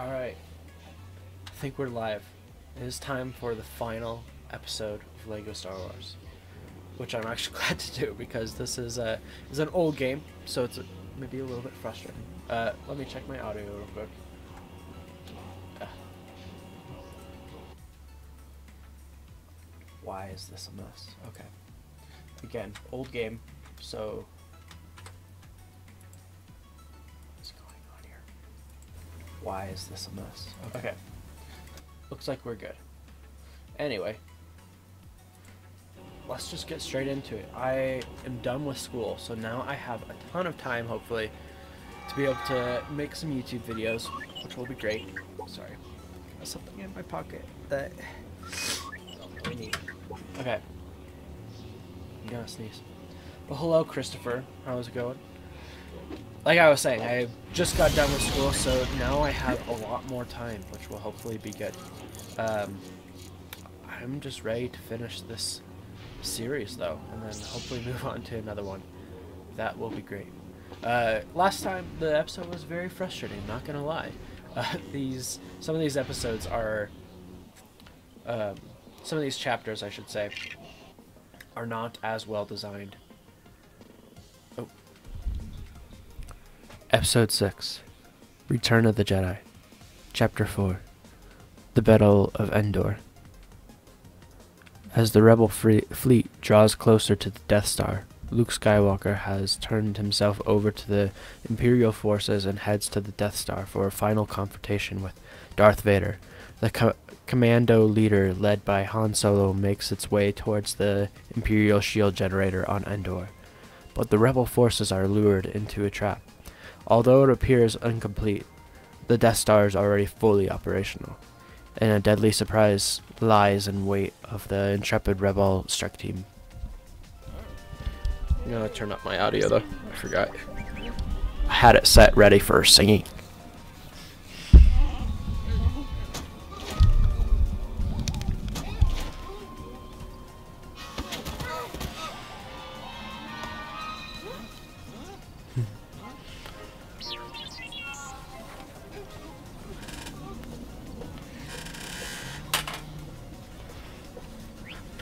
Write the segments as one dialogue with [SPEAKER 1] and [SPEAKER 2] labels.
[SPEAKER 1] Alright. I think we're live. It is time for the final episode of LEGO Star Wars. Which I'm actually glad to do because this is a is an old game, so it's a, maybe a little bit frustrating. Uh, let me check my audio real quick. Uh. Why is this a mess? Okay. Again, old game, so Why is this a mess? Okay. Looks like we're good. Anyway, let's just get straight into it. I am done with school, so now I have a ton of time, hopefully, to be able to make some YouTube videos, which will be great. Sorry, got something in my pocket that I need. Okay. I'm gonna sneeze. Well, hello, Christopher. How's it going? Like I was saying, I just got done with school, so now I have a lot more time, which will hopefully be good. Um, I'm just ready to finish this series, though, and then hopefully move on to another one. That will be great. Uh, last time the episode was very frustrating. Not gonna lie. Uh, these some of these episodes are um, some of these chapters, I should say, are not as well designed. Episode 6 Return of the Jedi. Chapter 4 The Battle of Endor. As the rebel fleet draws closer to the Death Star, Luke Skywalker has turned himself over to the Imperial forces and heads to the Death Star for a final confrontation with Darth Vader. The co- commando leader, led by Han Solo, makes its way towards the Imperial shield generator on Endor. But the rebel forces are lured into a trap. Although it appears incomplete, the Death Star is already fully operational, and a deadly surprise lies in wait of the intrepid rebel strike team. I'm gonna turn up my audio though. I forgot. I had it set ready for singing.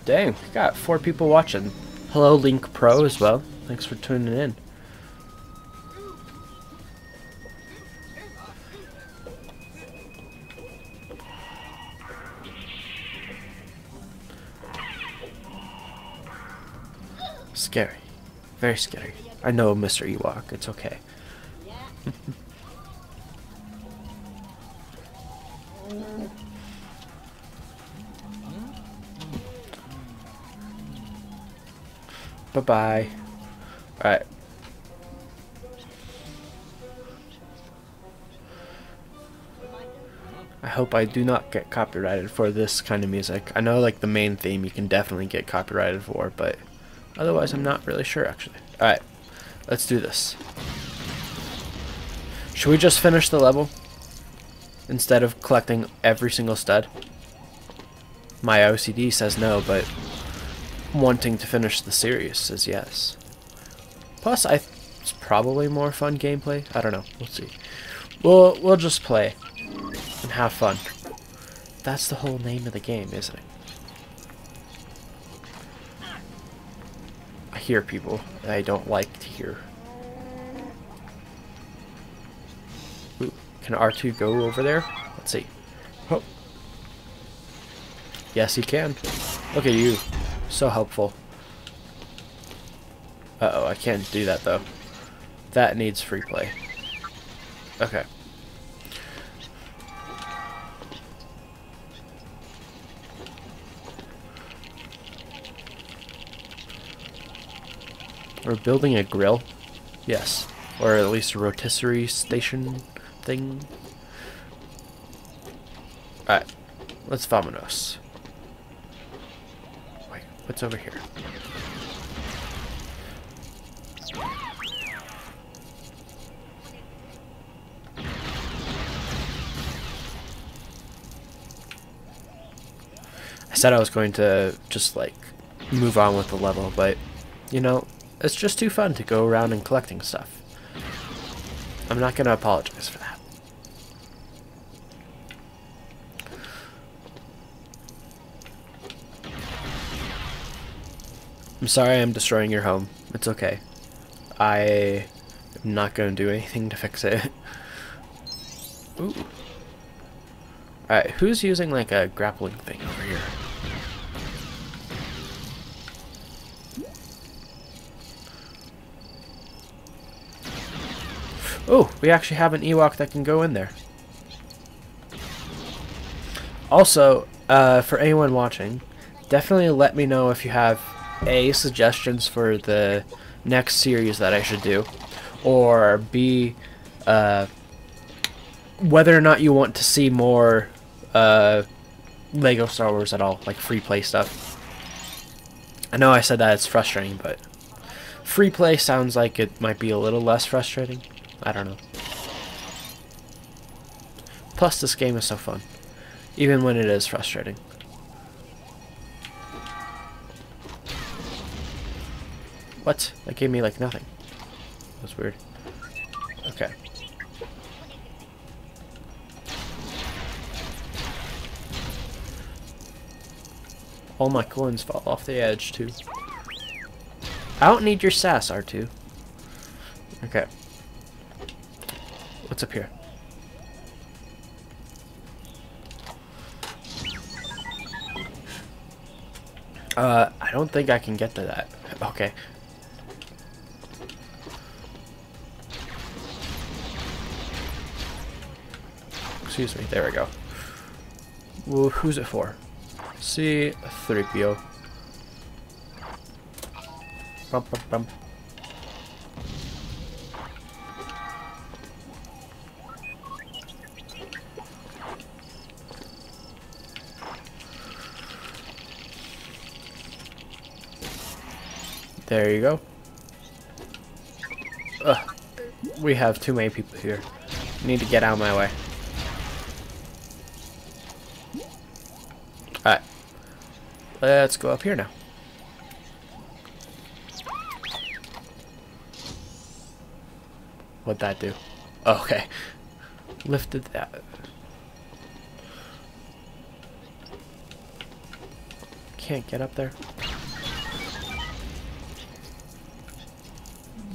[SPEAKER 1] Dang, we got four people watching. Hello, Link Pro as well. Thanks for tuning in. Scary. Very scary. I know, Mr. Ewok. It's okay. Bye bye. Alright. I hope I do not get copyrighted for this kind of music. I know like the main theme you can definitely get copyrighted for, but otherwise I'm not really sure actually. Alright. Let's do this. Should we just finish the level? Instead of collecting every single stud? My OCD says no, but wanting to finish the series says yes. Plus, I it's probably more fun gameplay. I don't know. We'll see. We'll we'll just play and have fun. That's the whole name of the game, isn't it? I hear people that I don't like to hear. Ooh, can R2 go over there? Let's see. Oh. Yes, he can. Look at you. So helpful. Uh-oh, I can't do that, though. That needs free play. Okay. We're building a grill. Yes. Or at least a rotisserie station thing. Alright. Let's vamonos. Over here? I said I was going to just like move on with the level, but you know, it's just too fun to go around and collecting stuff. I'm not gonna apologize for that. I'm sorry I'm destroying your home. It's okay. I am not going to do anything to fix it. Ooh. Alright, who's using like a grappling thing over here? Oh, we actually have an Ewok that can go in there. Also, uh, for anyone watching, definitely let me know if you have A, suggestions for the next series that I should do, or B, uh, whether or not you want to see more uh, Lego Star Wars at all, like free play stuff. I know I said that it's frustrating, but free play sounds like it might be a little less frustrating. I don't know. Plus, this game is so fun, even when it is frustrating. What? That gave me, like, nothing. That's weird. Okay. All my coins fall off the edge, too. I don't need your sass, R2. Okay. What's up here? Uh, I don't think I can get to that. Okay. Excuse me, there we go. Well, who's it for? See, 3PO. Bum, bum, bum. There you go. Ugh. We have too many people here. Need to get out of my way. Let's go up here now. What'd that do? Okay. Lifted that. Can't get up there.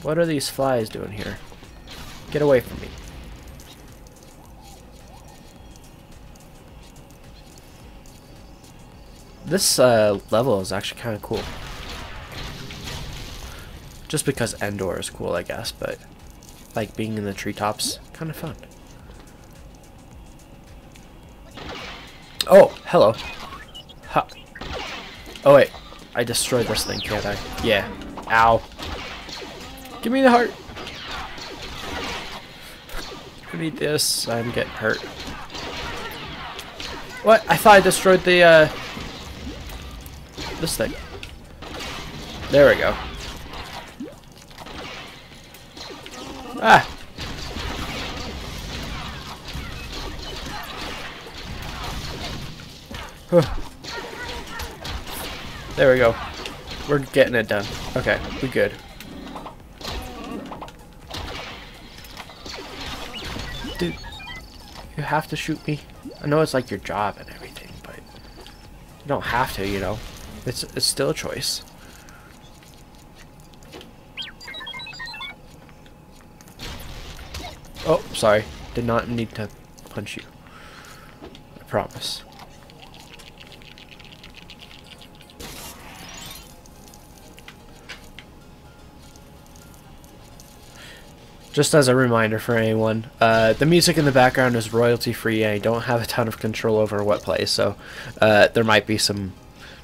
[SPEAKER 1] What are these flies doing here? Get away from me. This uh, level is actually kind of cool. Just because Endor is cool, I guess, but like being in the treetops, kind of fun. Oh, hello. Ha. Oh wait, I destroyed this thing, can't I? Yeah. Ow. Give me the heart. I need this. I'm getting hurt. What? I thought I destroyed the, uh... This thing. There we go. Ah! there we go. We're getting it done. Okay, we good. Dude, you have to shoot me. I know it's like your job and everything, but you don't have to, you know. It's it's still a choice. Oh, sorry. Did not need to punch you. I promise. Just as a reminder for anyone, uh, the music in the background is royalty free and I don't have a ton of control over what plays, so uh, there might be some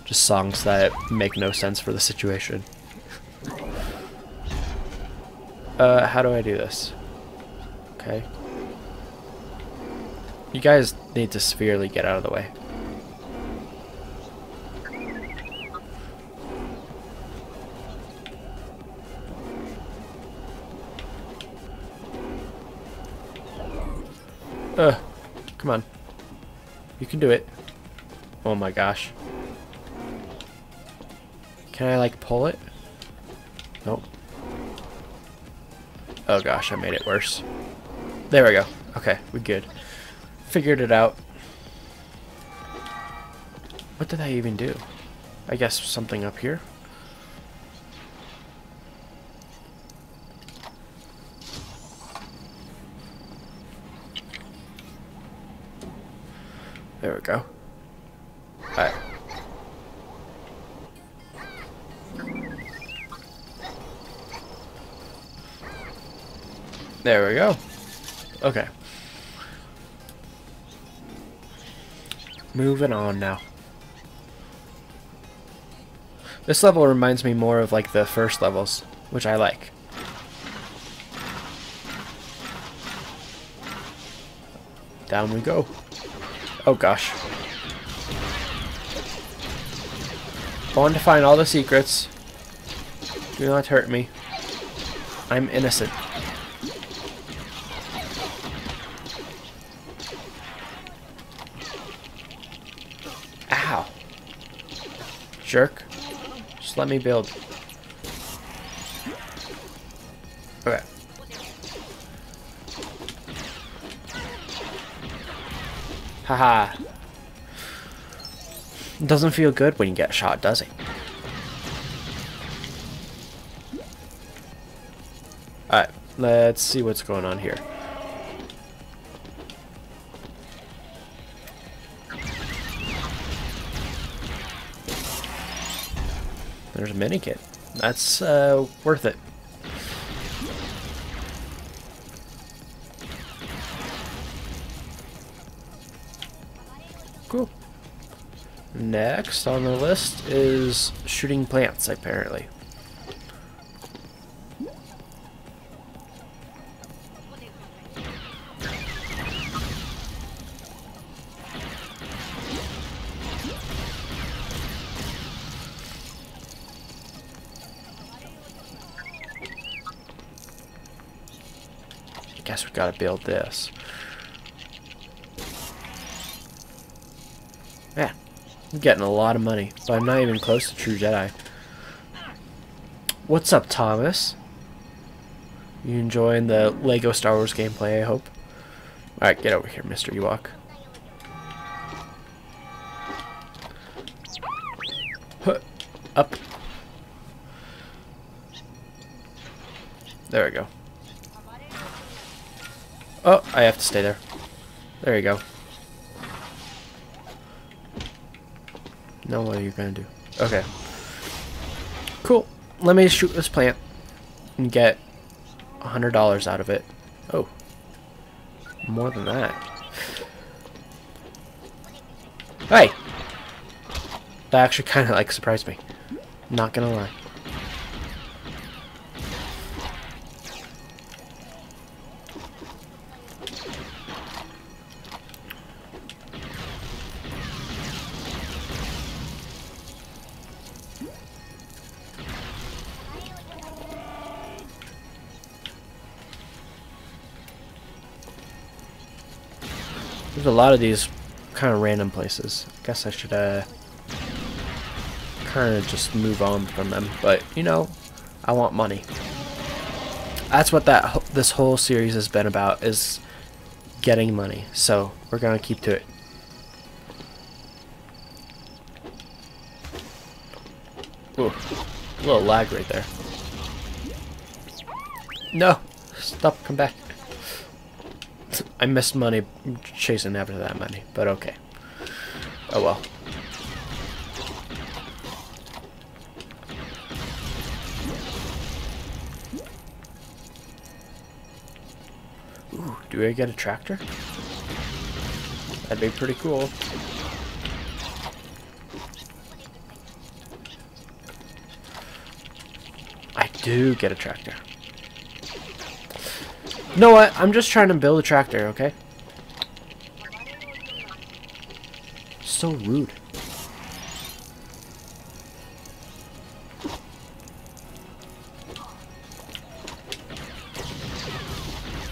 [SPEAKER 1] just songs that make no sense for the situation. Uh, how do I do this? Okay. You guys need to severely get out of the way. Ugh. Come on. You can do it. Oh my gosh. Can I, like, pull it? Nope. Oh gosh, I made it worse. There we go. Okay, we're good. Figured it out. What did I even do? I guess something up here. There we go. There we go. Okay. Moving on now. This level reminds me more of like the first levels, which I like. Down we go. Oh gosh. Want to find all the secrets. Do not hurt me. I'm innocent. Let me build. Okay. Haha. Doesn't feel good when you get shot, does it? Alright, let's see what's going on here. There's a mini kit. That's uh, worth it. Cool. Next on the list is shooting plants, apparently. Gotta build this. Yeah, I'm getting a lot of money, but I'm not even close to True Jedi. What's up, Thomas? You enjoying the Lego Star Wars gameplay, I hope? Alright, get over here, Mr. Ewok. Up. There we go. Oh, I have to stay there. There you go. Now what are you gonna do? Okay. Cool. Let me shoot this plant and get a hundred dollars out of it. Oh. More than that. Hey! That actually kinda like surprised me. Not gonna lie. Lot of these kind of random places. I guess I should uh, kind of just move on from them. But, you know, I want money. That's what that this whole series has been about, is getting money. So, we're going to keep to it. Ooh, a little lag right there. No! Stop, come back. I missed money chasing after that money, but okay. Oh well. Ooh, do I get a tractor? That'd be pretty cool. I do get a tractor. You know what? I'm just trying to build a tractor, okay? So rude.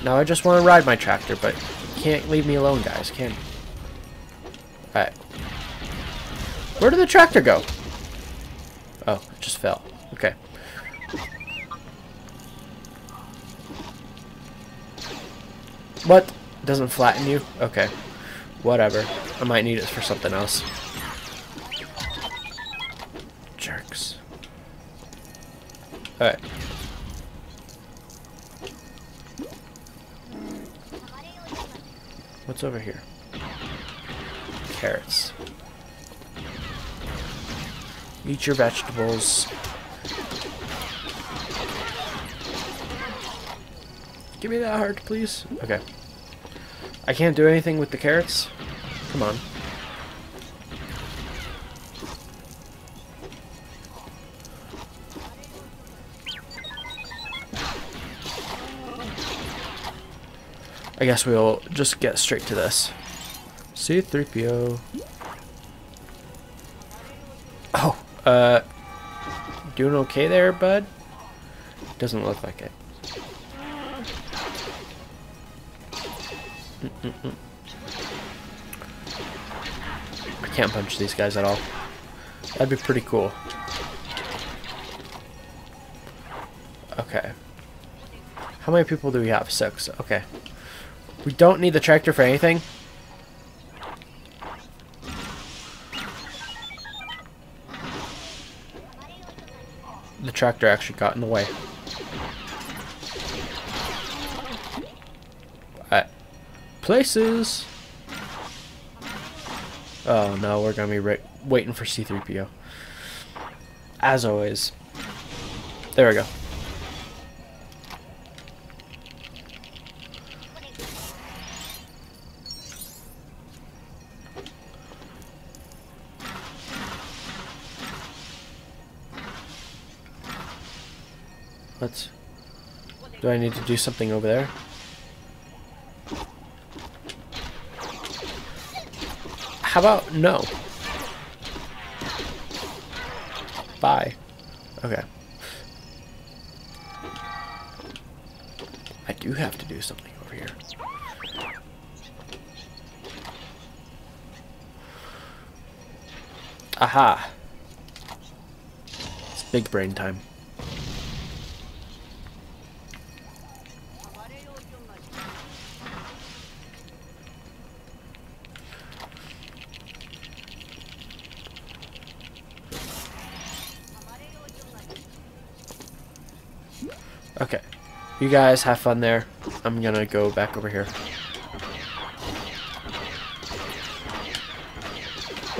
[SPEAKER 1] Now I just want to ride my tractor, but can't leave me alone, guys, can? Alright. Where did the tractor go? Oh, it just fell. What? Doesn't flatten you? Okay. Whatever. I might need it for something else. Jerks. Alright. What's over here? carrots. Eat your vegetables. Give me that heart, please. Okay. I can't do anything with the carrots. Come on. I guess we'll just get straight to this. C3PO. Oh, uh, doing okay there, bud? Doesn't look like it. Mm -mm. I can't punch these guys at all. That'd be pretty cool. Okay. How many people do we have? Six. Okay. We don't need the tractor for anything. The tractor actually got in the way. Places! Oh no, we're gonna be waiting for C-3PO. As always. There we go. Let's... Do I need to do something over there? How about no? Bye. Okay. I do have to do something over here. Aha! It's big brain time. Okay. You guys have fun there. I'm gonna go back over here.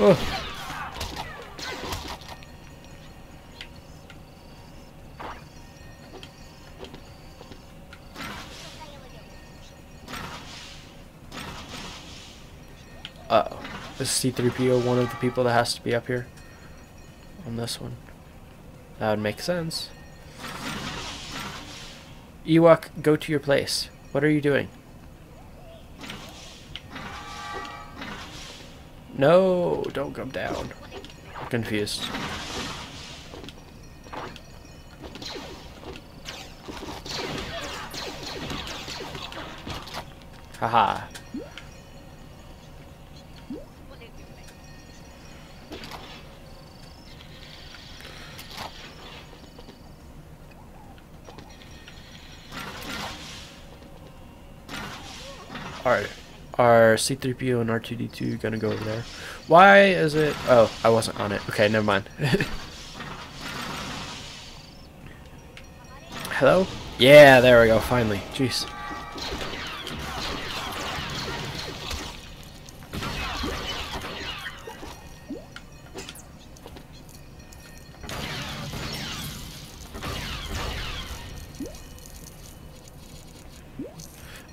[SPEAKER 1] Oh. Is C3PO one of the people that has to be up here? On this one. That would make sense. Ewok, go to your place. What are you doing? No, don't come down. I'm confused. Haha. Alright. Are C3PO and R2D2 gonna go over there? Why is it... Oh, I wasn't on it. Okay, never mind. Hello? Yeah, there we go, finally. Jeez.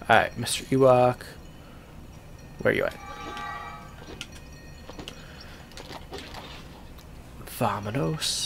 [SPEAKER 1] Alright, Mr. Ewok. Where you at? Vamonos.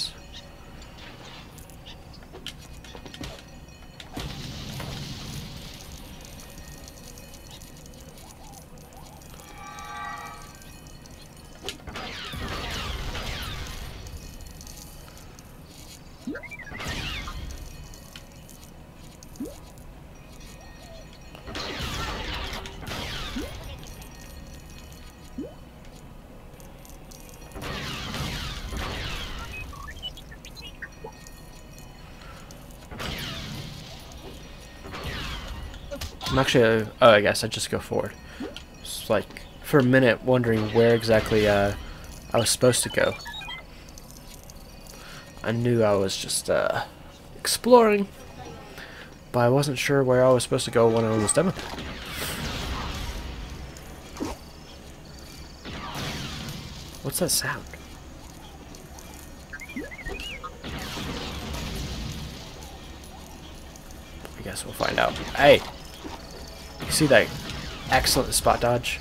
[SPEAKER 1] I'm actually, oh, I guess I just go forward. It's like, for a minute, wondering where exactly uh, I was supposed to go. I knew I was just uh, exploring, but I wasn't sure where I was supposed to go when I was done. What's that sound? I guess we'll find out. Hey! You see that excellent spot dodge?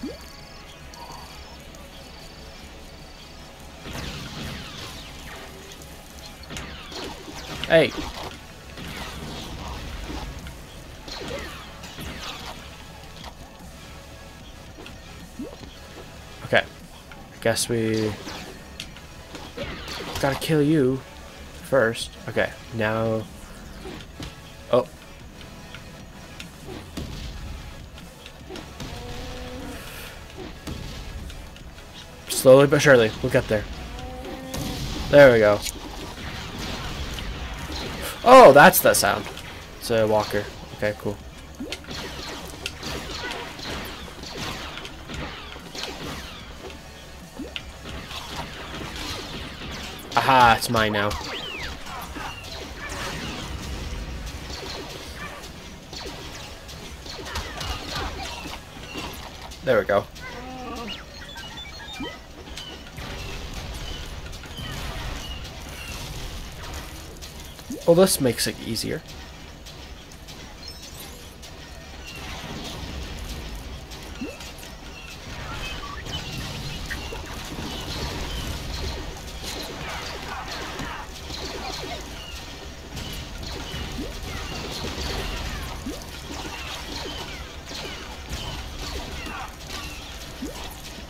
[SPEAKER 1] Hey! Okay. Guess we gotta kill you first. Okay, now. Slowly but surely, we'll get there. There we go. Oh, that's that sound. It's a walker. Okay, cool. Aha, it's mine now. There we go. Well, this makes it easier.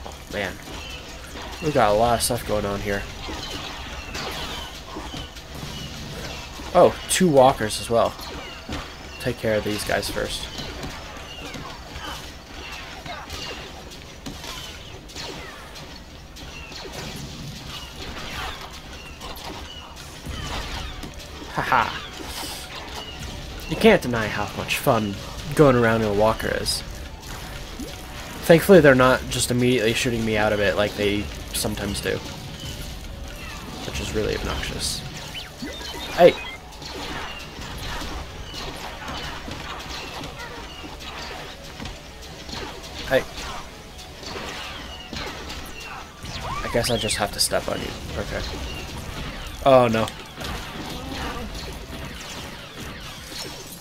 [SPEAKER 1] Oh, man, we got a lot of stuff going on here. Oh, two walkers as well. Take care of these guys first. Haha. You can't deny how much fun going around in a walker is. Thankfully, they're not just immediately shooting me out of it like they sometimes do. Which is really obnoxious. Hey! I guess I just have to step on you. Okay. Oh, no.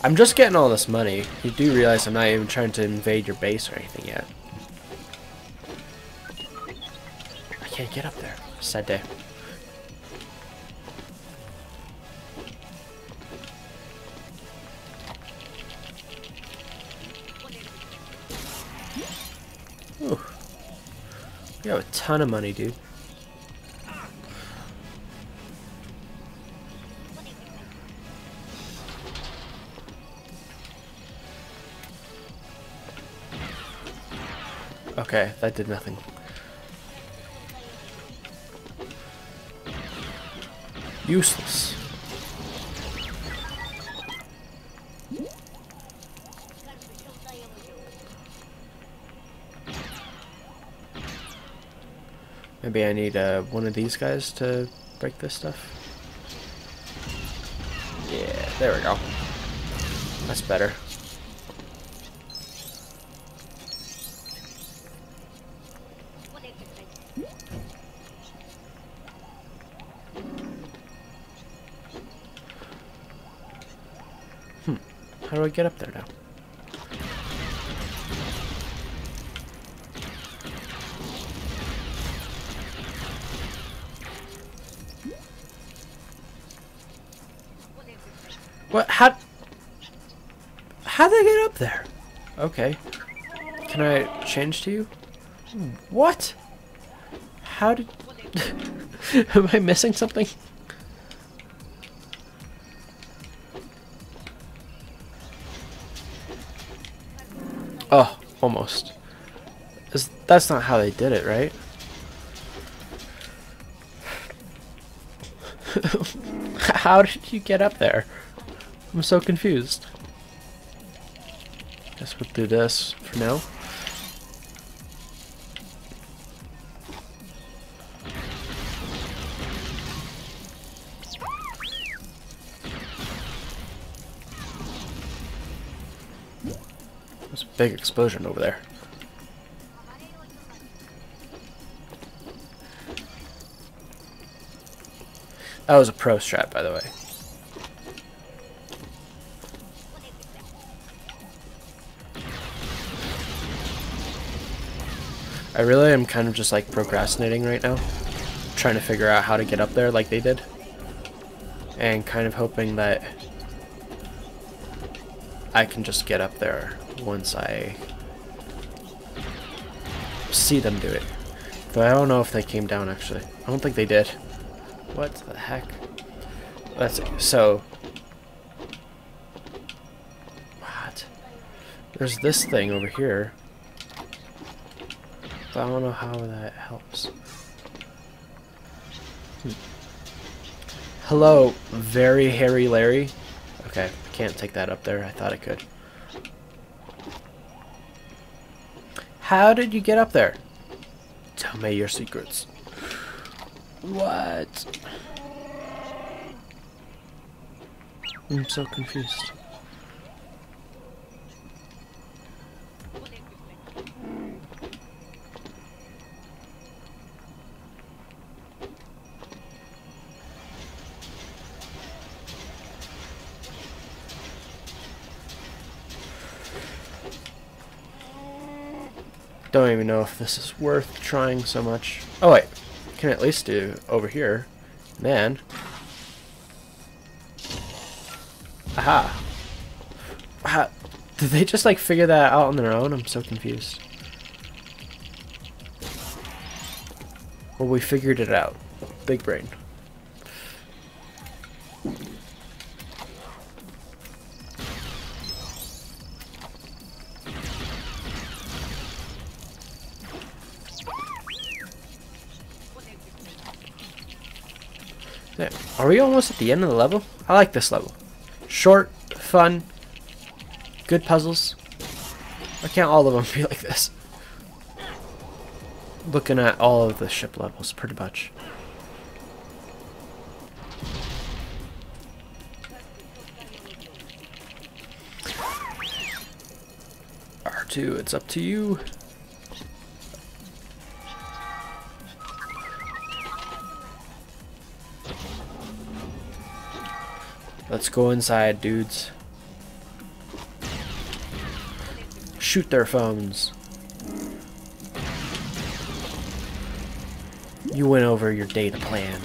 [SPEAKER 1] I'm just getting all this money. You do realize I'm not even trying to invade your base or anything yet. I can't get up there. Sad day. You have a ton of money, dude. Okay, that did nothing. Useless. Maybe I need uh, one of these guys to break this stuff. Yeah, there we go. That's better. Hmm. How do I get up there now? There? Okay. Can I change to you? What? How did... Am I missing something? Oh, almost. Is, that's not how they did it, right? how did you get up there? I'm so confused. Guess we'll do this for now. There's a big explosion over there. That was a pro strat, by the way. I really am kind of just like procrastinating right now. Trying to figure out how to get up there like they did. And kind of hoping that I can just get up there once I see them do it. But I don't know if they came down actually. I don't think they did. What the heck? Let's. So. What? There's this thing over here. But I don't know how that helps. Hmm. Hello, very hairy Larry. Okay, I can't take that up there. I thought I could. How did you get up there? Tell me your secrets. What? I'm so confused. Don't even know if this is worth trying so much. Oh wait, can at least do over here. Man. Aha. Aha. Did they just like figure that out on their own? I'm so confused. Well, we figured it out. Big brain. Are we almost at the end of the level? I like this level. Short, fun, good puzzles. Why can't all of them be like this? Looking at all of the ship levels, pretty much. R2, it's up to you. Let's go inside, dudes. Shoot their phones. You went over your data plan.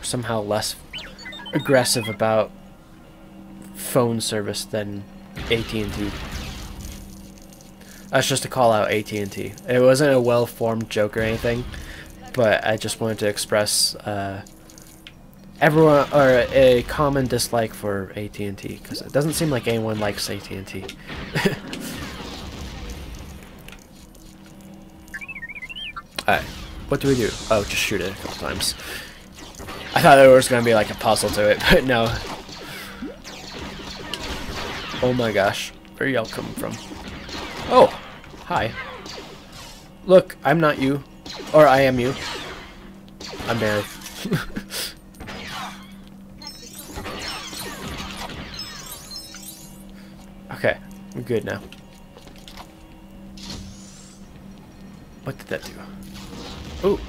[SPEAKER 1] somehow less aggressive about phone service than AT&T. That's just to call out AT&T. It wasn't a well-formed joke or anything, but I just wanted to express uh, everyone or a common dislike for AT&T because it doesn't seem like anyone likes AT&T. Alright, what do we do? Oh, just shoot it a couple times. I thought there was going to be like a puzzle to it, but no. Oh my gosh, where y'all coming from? Oh, hi. Look, I'm not you. Or I am you. I'm Barry. okay, we're good now. What did that do? Oh,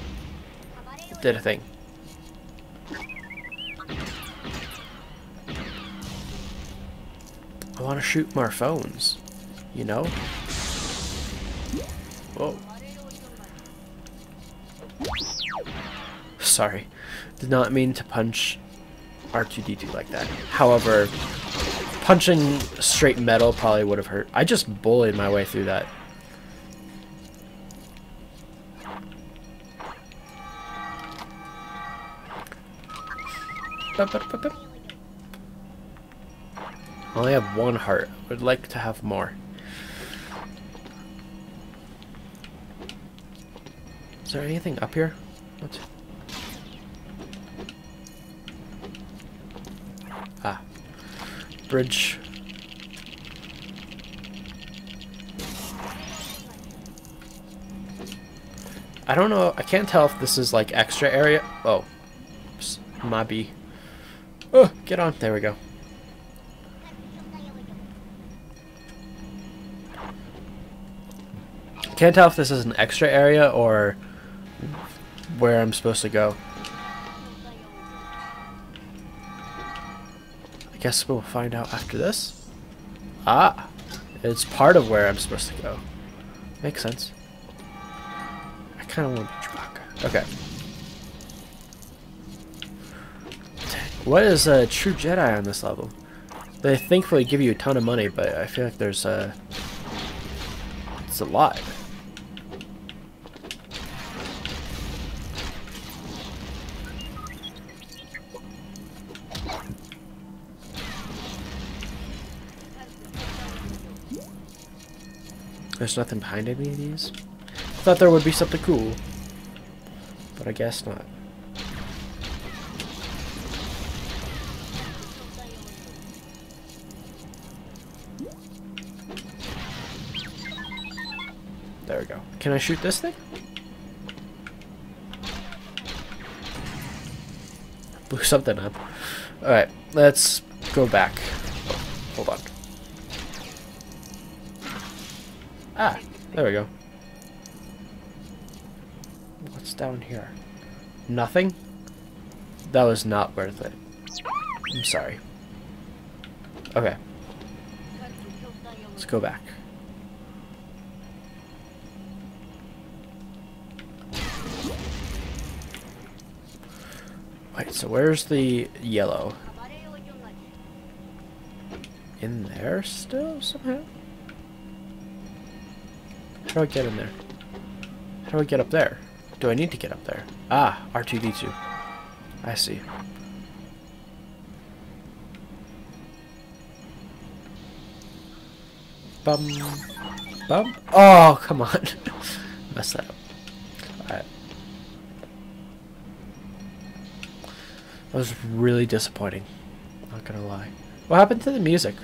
[SPEAKER 1] did a thing. Want to shoot more phones, you know? Whoa. Sorry. Did not mean to punch R2-D2 like that. However, punching straight metal probably would have hurt. I just bullied my way through that. Ba -ba -ba I only have one heart. I Would like to have more. Is there anything up here? What? Ah. Bridge. I don't know. I can't tell if this is like extra area. Oh. Maybe. Oh, get on. There we go. Can't tell if this is an extra area or where I'm supposed to go. I guess we'll find out after this. Ah, it's part of where I'm supposed to go. Makes sense. I kind of want to be Chewbacca. Okay. What is a true Jedi on this level? They thankfully give you a ton of money, but I feel like there's a... It's a lot. There's nothing behind any of these? Thought there would be something cool. But I guess not. There we go. Can I shoot this thing? Blew something up. Alright, let's go back. There we go. What's down here? Nothing? That was not worth it. I'm sorry. Okay. Let's go back. Wait, so where's the yellow? In there still, somehow? How do I get in there? How do I get up there? Do I need to get up there? Ah, R2-D2. I see. Bum. Bum. Oh, come on. Mess that up. Alright. That was really disappointing. Not gonna lie. What happened to the music?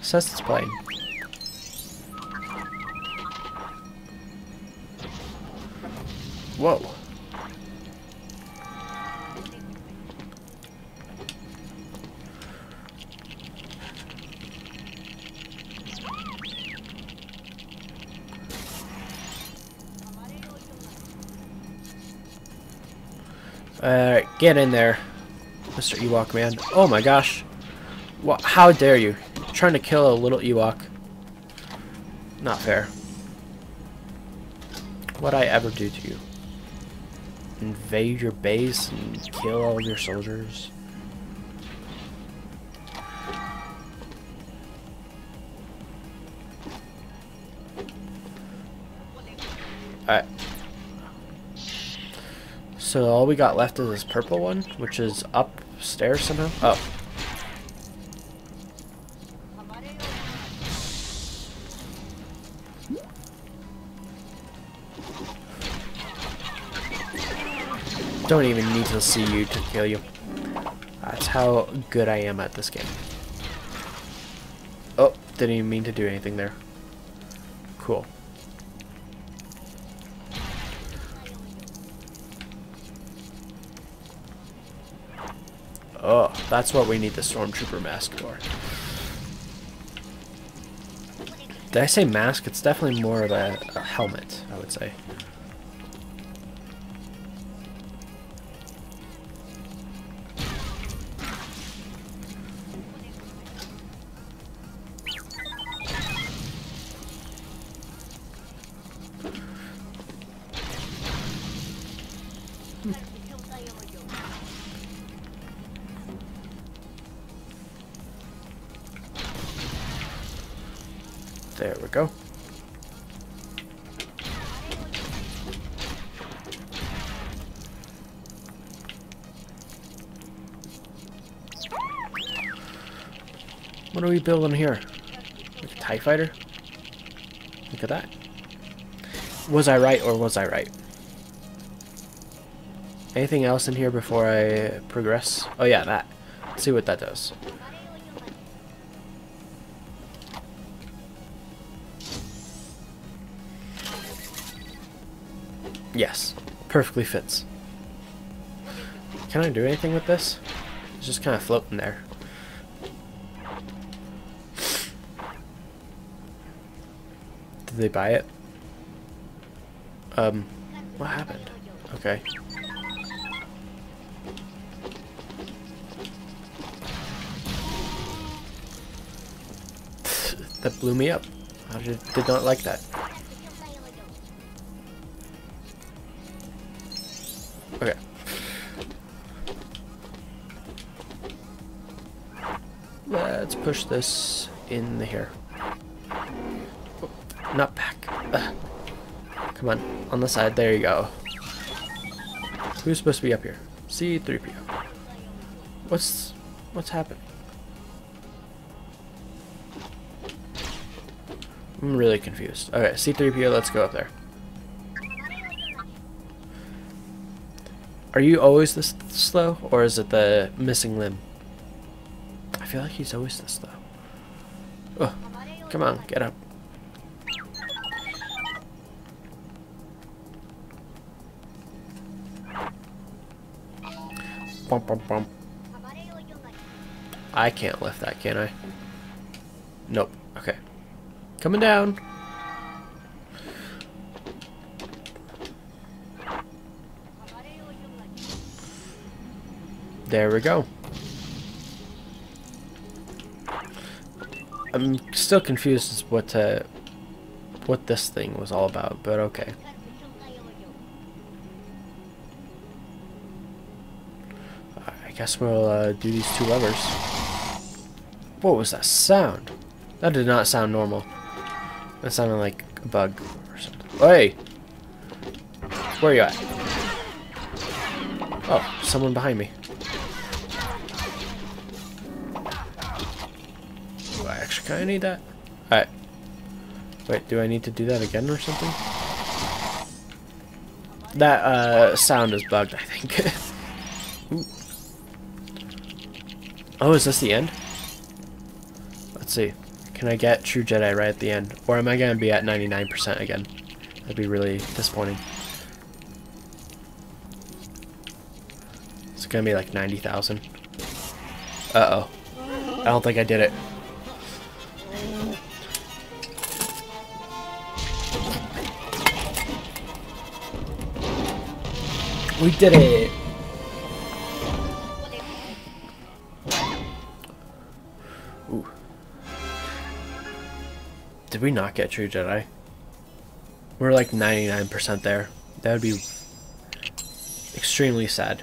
[SPEAKER 1] Says it's playing. Whoa. Alright, get in there, Mr. Ewok man. Oh my gosh. How dare you? trying to kill a little Ewok. Not fair. What'd I ever do to you? Invade your base and kill all of your soldiers? Alright. So all we got left is this purple one, which is upstairs somehow. Oh. Don't even need to see you to kill you. That's how good I am at this game. Oh, didn't even mean to do anything there. Cool. Oh, that's what we need the Stormtrooper mask for. Did I say mask? It's definitely more of a, a helmet, I would say. We building here? Like a TIE fighter? Look at that. Was I right or was I right? Anything else in here before I progress? Oh yeah, that. Let's see what that does. Yes, perfectly fits. Can I do anything with this? It's just kind of floating there. They buy it? Um, what happened? Okay. that blew me up. I did, did not like that. Okay. Let's push this in the here. Not back. Ugh. Come on, on the side. There you go. Who's supposed to be up here? C3PO. What's what's happening? I'm really confused. Okay, C3PO, let's go up there. Are you always this slow, or is it the missing limb? I feel like he's always this slow. Oh, come on, get up. I can't lift that, can I? Nope. Okay. Coming down. There we go. I'm still confused as what uh, what this thing was all about, but okay. Guess we'll uh, do these two levers. What was that sound? That did not sound normal. That sounded like a bug or something. Hey! Where are you at? Oh, someone behind me. Do I actually kind of need that? Alright. Wait, do I need to do that again or something? That uh, sound is bugged, I think. oh, is this the end? Let's see. Can I get True Jedi right at the end? Or am I going to be at 99% again? That'd be really disappointing. It's going to be like 90,000. Uh-oh. I don't think I did it. We did it! We not get True Jedi? We're like 99% there. That would be extremely sad.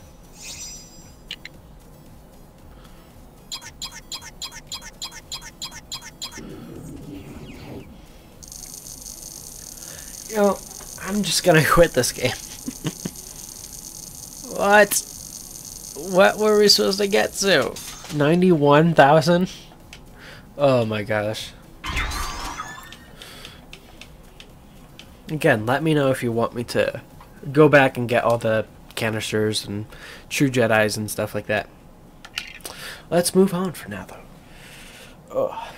[SPEAKER 1] You know, I'm just gonna quit this game. what? What were we supposed to get to? 91,000? Oh my gosh. Again, let me know if you want me to go back and get all the canisters and true Jedi's and stuff like that. Let's move on for now, though. Ugh.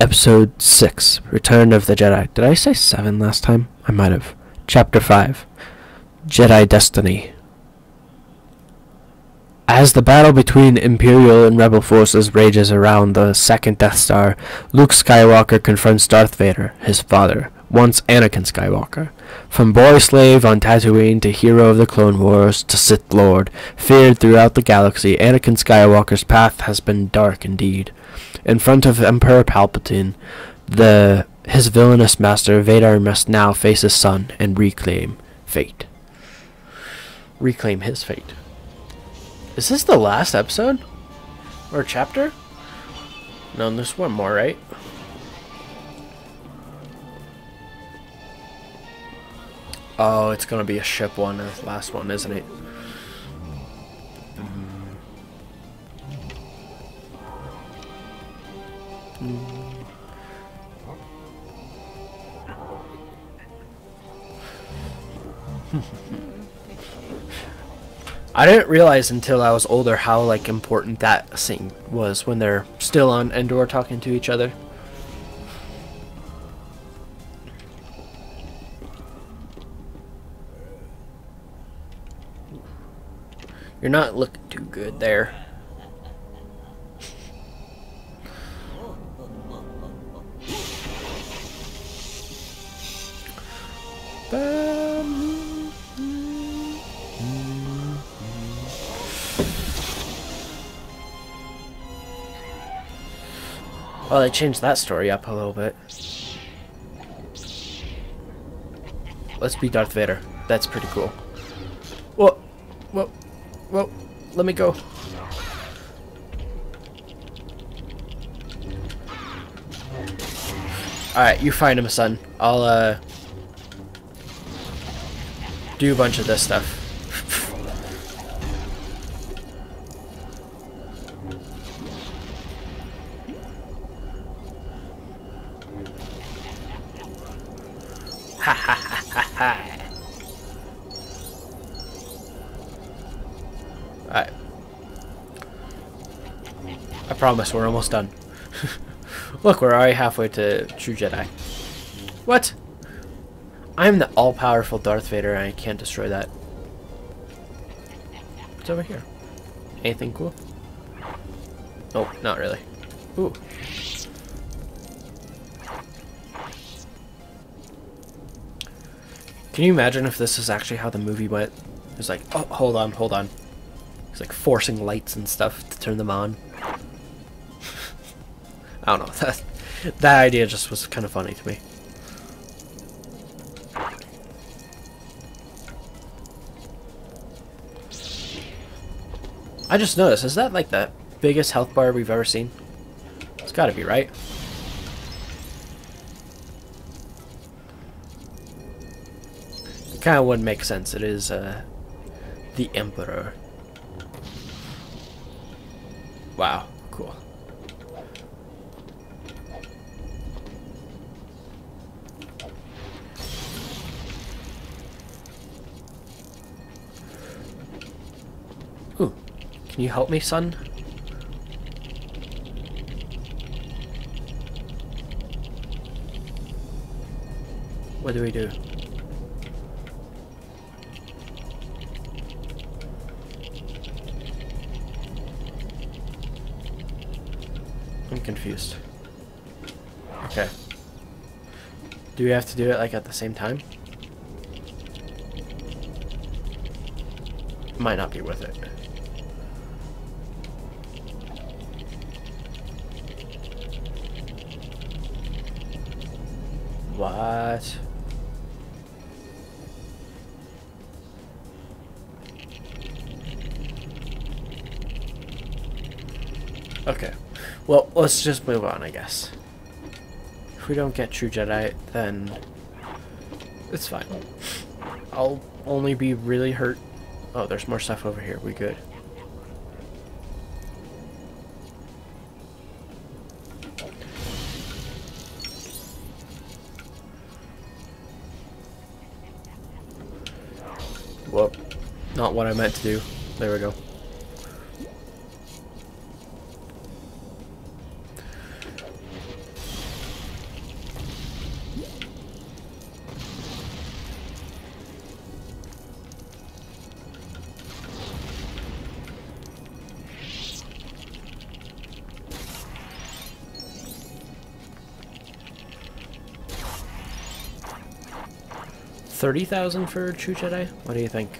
[SPEAKER 1] Episode 6 Return of the Jedi. Did I say 7 last time? I might have. Chapter 5 Jedi Destiny. As the battle between Imperial and Rebel forces rages around the second Death Star, Luke Skywalker confronts Darth Vader, his father, once Anakin Skywalker. From boy slave on Tatooine to hero of the Clone Wars to Sith Lord, feared throughout the galaxy, Anakin Skywalker's path has been dark indeed. In front of Emperor Palpatine, the his villainous master Vader must now face his son and reclaim fate. Reclaim his fate. Is this the last episode? Or chapter? No, there's one more, right? Oh, it's gonna be a ship one, the last one, isn't it? I didn't realize until I was older how like important that scene was when they're still on Endor talking to each other. You're not looking too good there. They changed that story up a little bit. Let's be Darth Vader. That's pretty cool. Whoa, whoa, whoa, let me go. Alright, you find him, son. I'll, uh... Do a bunch of this stuff. Promise we're almost done. Look, we're already halfway to True Jedi. What? I'm the all-powerful Darth Vader and I can't destroy that. What's over here? Anything cool? Oh, not really. Ooh. Can you imagine if this is actually how the movie went? It's like, oh, hold on, hold on. It's like forcing lights and stuff to turn them on. I don't know. That that idea just was kind of funny to me. I just noticed, is that like the biggest health bar we've ever seen? It's gotta be, right? It kind of wouldn't make sense. It is uh, the Emperor. Wow, cool. Ooh, can you help me, son? What do we do? I'm confused. Okay. Do we have to do it like at the same time? Might not be worth it. What? Okay. Well, let's just move on, I guess. If we don't get True Jedi, then it's fine. I'll only be really hurt. Oh, there's more stuff over here. We good. Not what I meant to do. There we go. Thirty thousand for True Jedi? What do you think?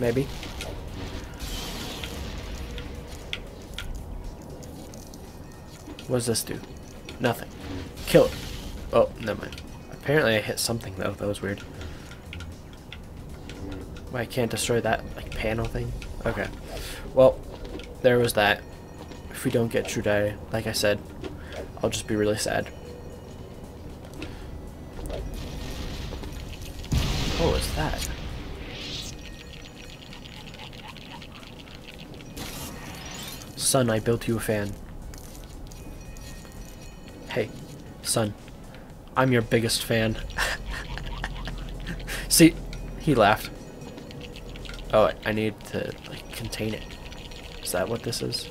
[SPEAKER 1] Maybe. What does this do? Nothing. Kill it. Oh, never mind. Apparently I hit something though. That was weird. Why I can't destroy that like panel thing? Okay. Well, there was that. If we don't get True Jedi, like I said, I'll just be really sad. Son, I built you a fan. Hey, son. I'm your biggest fan. See, he laughed. Oh, I need to, like, contain it. Is that what this is?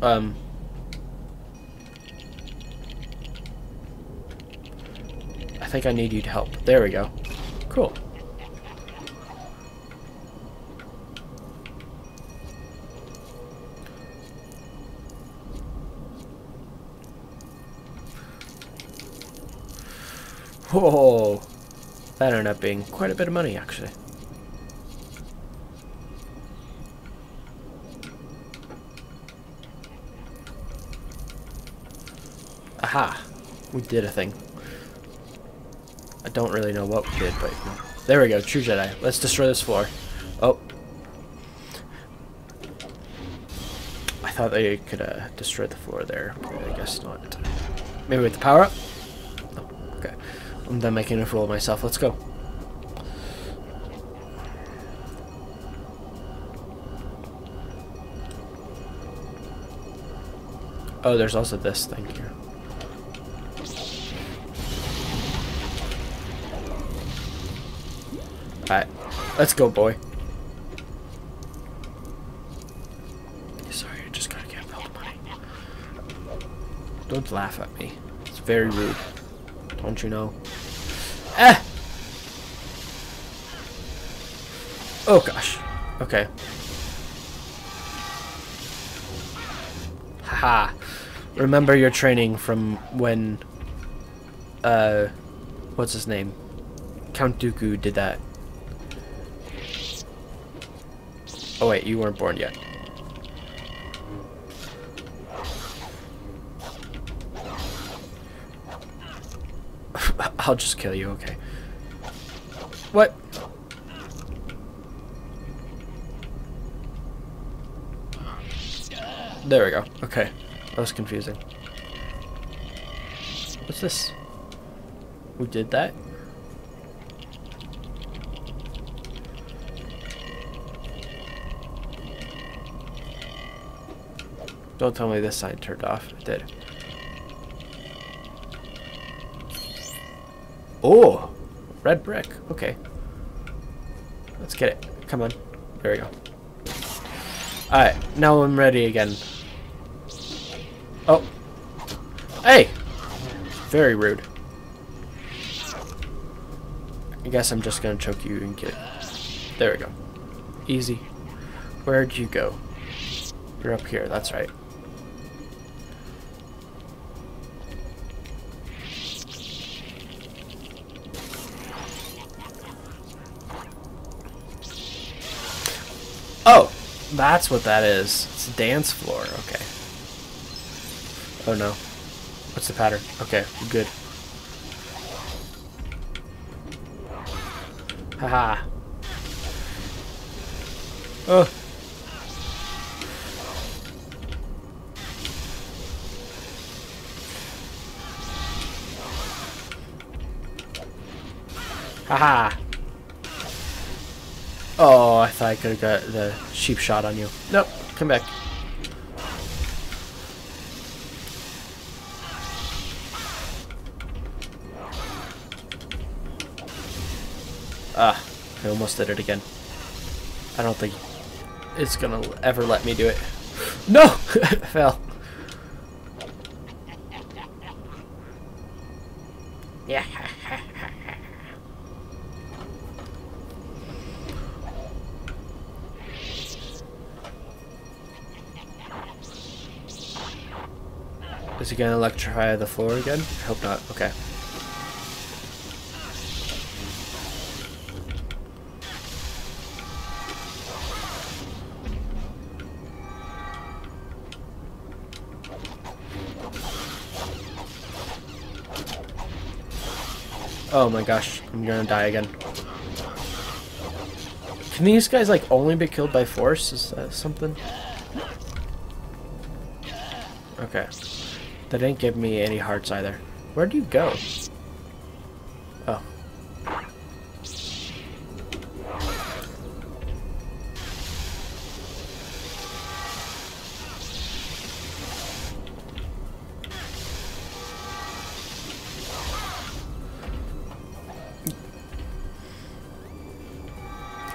[SPEAKER 1] Um... I think I need you to help. There we go. Whoa! That ended up being quite a bit of money, actually. Aha! We did a thing. I don't really know what we did, but... There we go, True Jedi. Let's destroy this floor. Oh. I thought they could uh, destroy the floor there, but I guess not. Maybe with the power-up? I'm done making a fool of myself. Let's go. Oh, there's also this thing here. Alright, let's go, boy. Sorry, I just gotta get all the money. Don't laugh at me. It's very rude. Don't you know? Ah! Oh gosh. Okay. Haha. Remember your training from when uh what's his name? Count Dooku did that. Oh wait, you weren't born yet. I'll just kill you, okay. What? There we go. Okay. That was confusing. What's this? We did that? Don't tell me this sign turned off. It did. Oh! Red brick. Okay. Let's get it. Come on. There we go. Alright, now I'm ready again. Oh. Hey! Very rude. I guess I'm just gonna choke you and get it. There we go. Easy. Where'd you go? You're up here, that's right. That's what that is. It's a dance floor, okay. Oh no. What's the pattern? Okay, good. Haha. Oh. Haha. Oh, I thought I could have got the sheep shot on you. Nope, come back. Ah, I almost did it again. I don't think it's gonna ever let me do it. No! Fell. Gonna electrify the floor again? I hope not. Okay. Oh my gosh, I'm gonna die again. Can these guys like only be killed by force? Is that something? Okay. They didn't give me any hearts either. Where'd you go? Oh.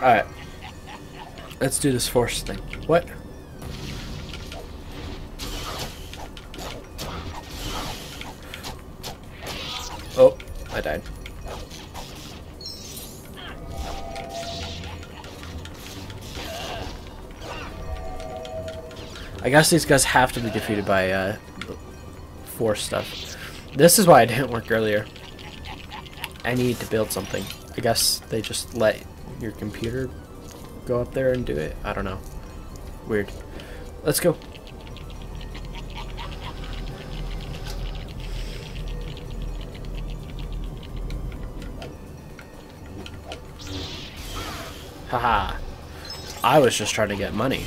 [SPEAKER 1] Alright. Let's do this force thing. What? guess these guys have to be defeated by uh, force stuff. This is why it didn't work earlier. I need to build something. I guess they just let your computer go up there and do it. I don't know. Weird. Let's go. Haha. I was just trying to get money.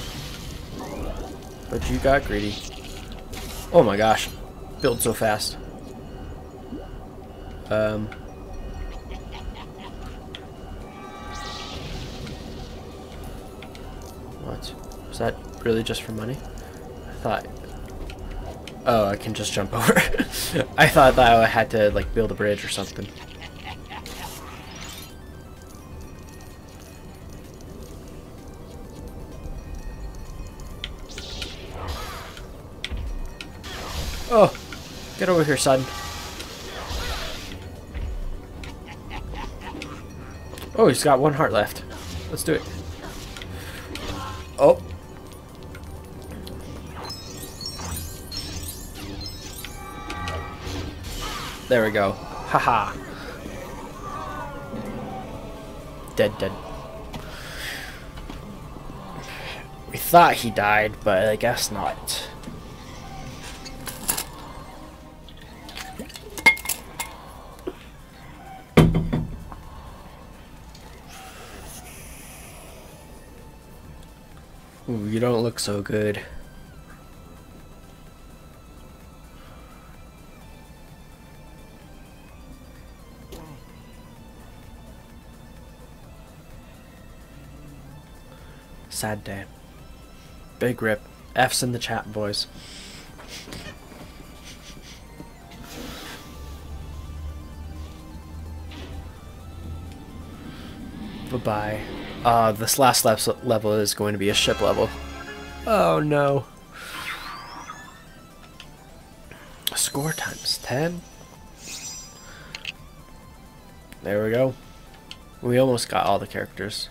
[SPEAKER 1] You got greedy. Oh my gosh. Build so fast. Um. What? Was that really just for money? I thought... Oh, I can just jump over. I thought that I had to, like, build a bridge or something. Get over here, son. Oh, he's got one heart left. Let's do it. Oh. There we go. Haha. Dead, dead. We thought he died, but I guess not. You don't look so good. Sad day. Big rip. F's in the chat, boys. Bye-bye. Uh, this last level is going to be a ship level. Oh no. Score times 10. There we go. We almost got all the characters.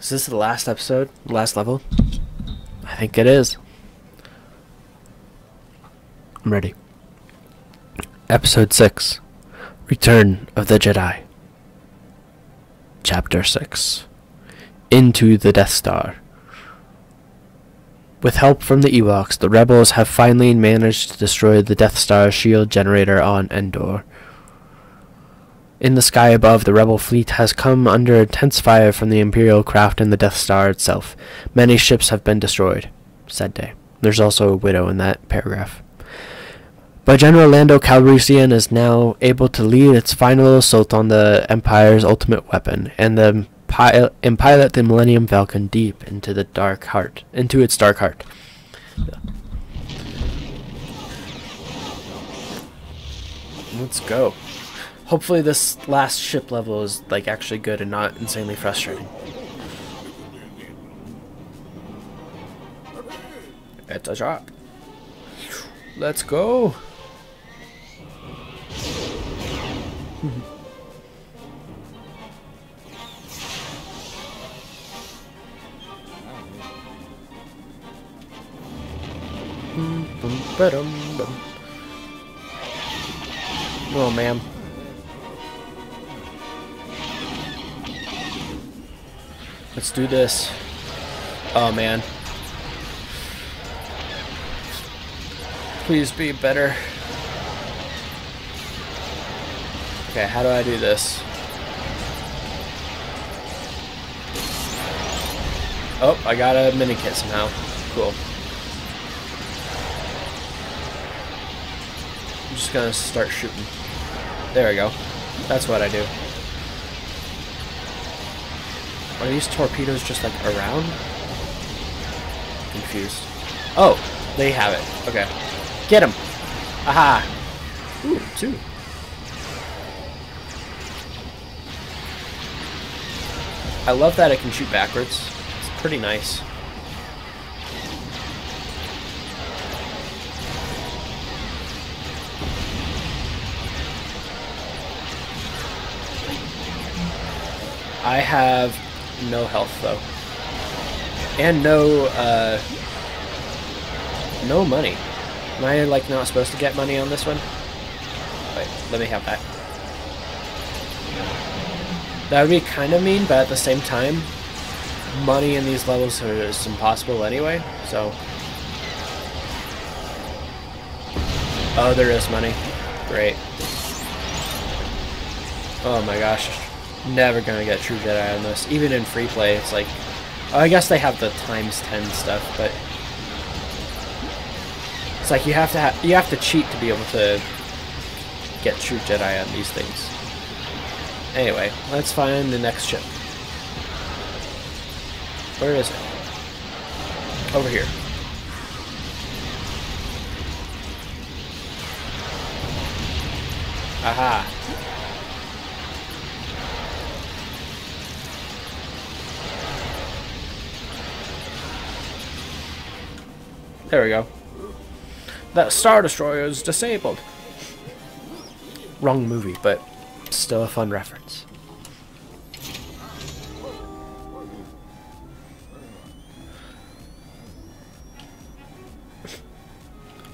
[SPEAKER 1] Is this the last episode? Last level? I think it is. I'm ready. Episode 6 Return of the Jedi. Chapter 6 Into the Death Star. With help from the Ewoks, the rebels have finally managed to destroy the Death Star shield generator on Endor. In the sky above, the rebel fleet has come under intense fire from the Imperial craft and the Death Star itself. Many ships have been destroyed, said Day. There's also a widow in that paragraph. But General Lando Calrissian is now able to lead its final assault on the Empire's ultimate weapon, and the and pilot the Millennium Falcon deep into the dark heart, into its dark heart. Let's go. Hopefully this last ship level is like actually good and not insanely frustrating. It's a drop. Let's go. Oh, man. Let's do this. Oh, man. Please be better. Okay, how do I do this? Oh, I got a mini kit somehow. Cool. I'm just gonna start shooting. There we go. That's what I do. Are these torpedoes just like around? Confused. Oh, they have it. Okay. Get him! Aha! Ooh, two. I love that it can shoot backwards. It's pretty nice. I have no health though. And no, uh, no money. Am I like not supposed to get money on this one? Wait, let me have that. That would be kind of mean, but at the same time, money in these levels is impossible anyway, so... Oh, there is money. Great. Oh my gosh. Never gonna get True Jedi on this. Even in free play, it's like... Oh, I guess they have the times 10 stuff, but... It's like you have to ha you have to cheat to be able to get True Jedi on these things. Anyway, let's find the next ship. Where is it? Over here. Aha. There we go. That Star Destroyer is disabled. Wrong movie, but still a fun reference.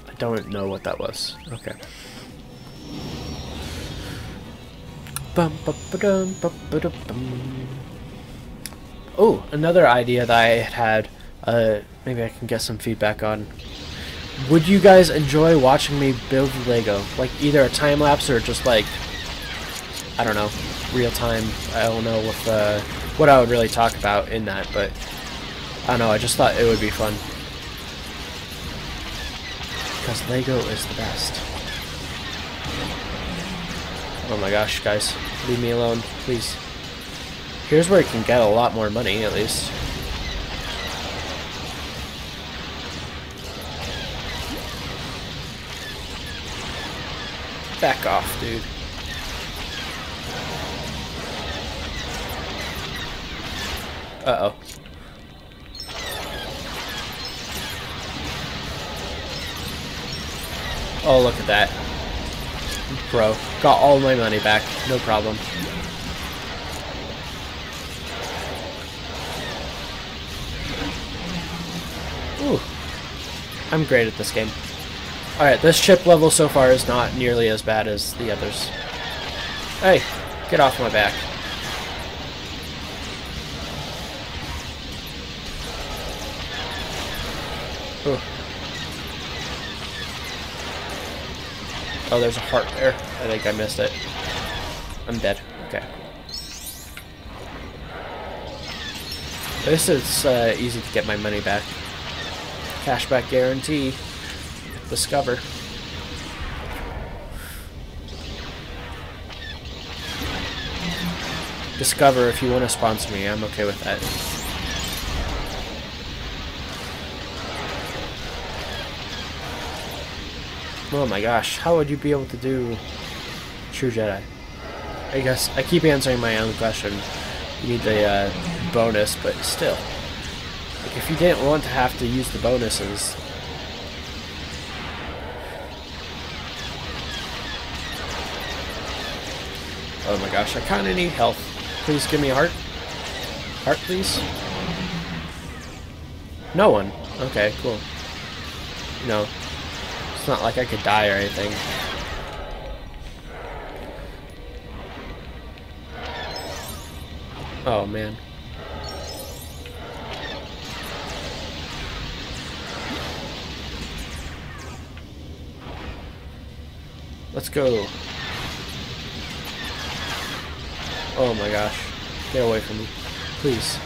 [SPEAKER 1] I don't know what that was. Okay. Oh, another idea that I had uh, maybe I can get some feedback on. Would you guys enjoy watching me build Lego? Like either a time lapse or just like, I don't know, real time. I don't know with, uh, what I would really talk about in that, but I don't know, I just thought it would be fun. Because Lego is the best. Oh my gosh, guys. Leave me alone, please. Here's where you can get a lot more money, at least. Back off, dude. Uh-oh. Oh, look at that. Bro, got all my money back. No problem. Ooh. I'm great at this game. Alright, this chip level so far is not nearly as bad as the others. Hey, get off my back. Ooh. Oh, there's a heart there. I think I missed it. I'm dead. Okay. This is uh, easy to get my money back. Cashback guarantee. Discover. Discover if you want to sponsor me. I'm okay with that. Oh my gosh, how would you be able to do True Jedi? I guess I keep answering my own question. You need the uh, bonus, but still. Like if you didn't want to have to use the bonuses. Oh my gosh, I kind of need health. Please give me a heart. Heart, please. No one. Okay, cool. No, it's not like I could die or anything. Oh, man. Let's go. Oh my gosh. Get away from me. Please.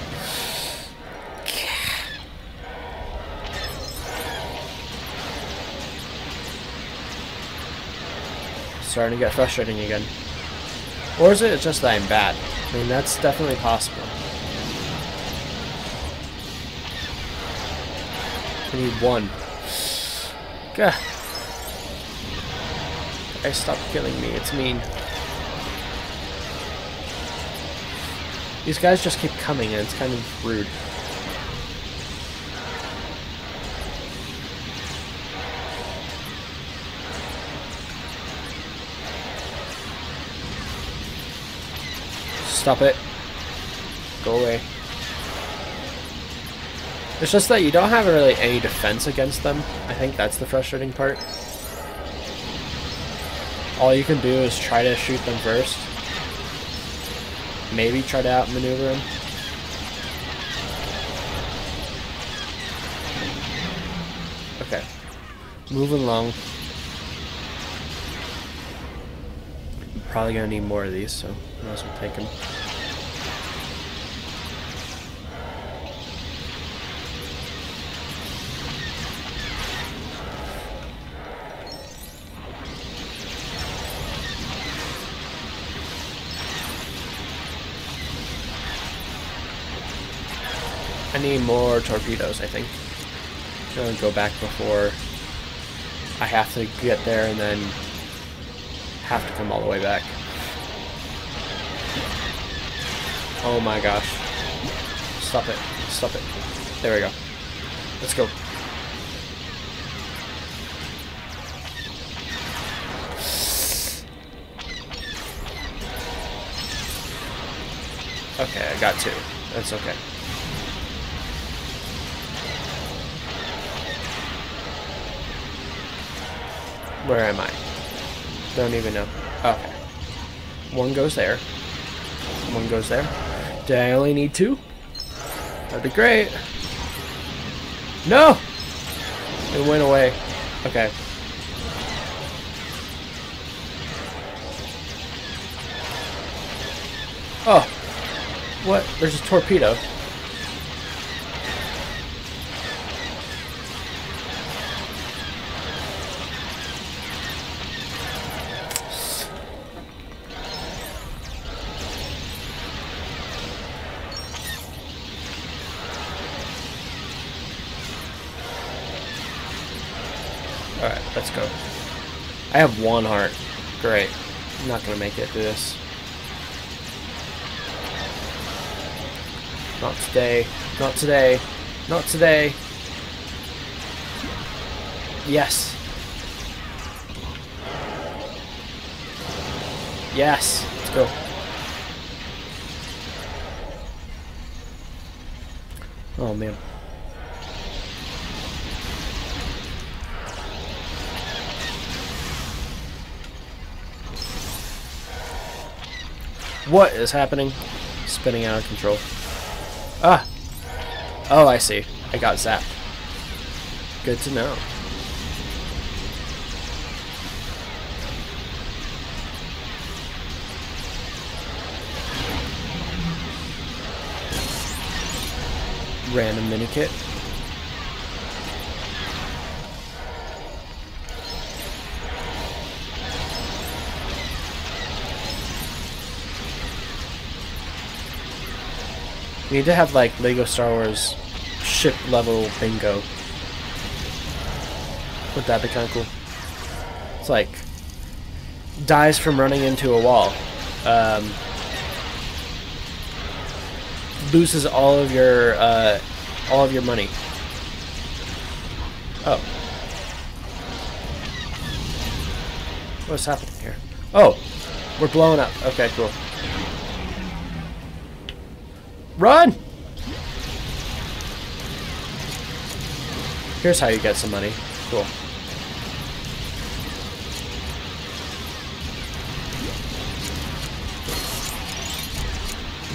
[SPEAKER 1] Starting to get frustrating again. Or is it just that I'm bad? I mean, that's definitely possible. I need one. Gah. Guys, stop killing me. It's mean. These guys just keep coming and it's kind of rude. Stop it. Go away. It's just that you don't have really any defense against them. I think that's the frustrating part. All you can do is try to shoot them first. Maybe try to outmaneuver them. Okay. Moving along. probably gonna need more of these, so I might as well take them. More torpedoes, I think. I'm gonna go back before I have to get there and then have to come all the way back. Oh my gosh. Stop it. Stop it. There we go. Let's go. Okay, I got two. That's okay. Where am I? Don't even know. Okay. One goes there. One goes there. Do I only need two? That'd be great. No! It went away. Okay. Oh. What? There's a torpedo. Let's go. I have one heart. Great. I'm not gonna make it through this. Not today. Not today. Not today. Yes. Yes. Let's go. Oh man. What is happening? Spinning out of control. Ah! Oh, I see. I got zapped. Good to know. Random mini kit. We need to have like Lego Star Wars ship level bingo. Would that be kind of cool? It's like dies from running into a wall. Um, loses all of your uh, all of your money. Oh, what's happening here? Oh, we're blowing up. Okay, cool. Run! Here's how you get some money. Cool.